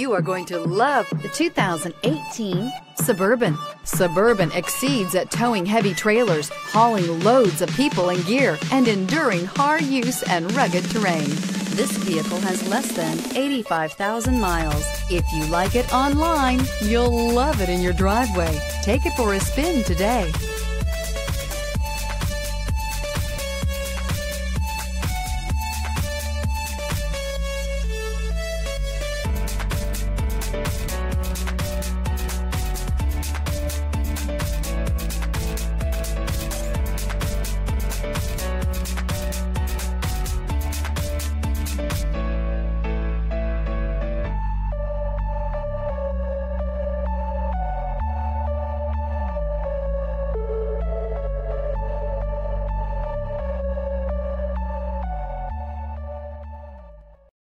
You are going to love the 2018 Suburban. Suburban exceeds at towing heavy trailers, hauling loads of people and gear, and enduring hard use and rugged terrain. This vehicle has less than 85,000 miles. If you like it online, you'll love it in your driveway. Take it for a spin today.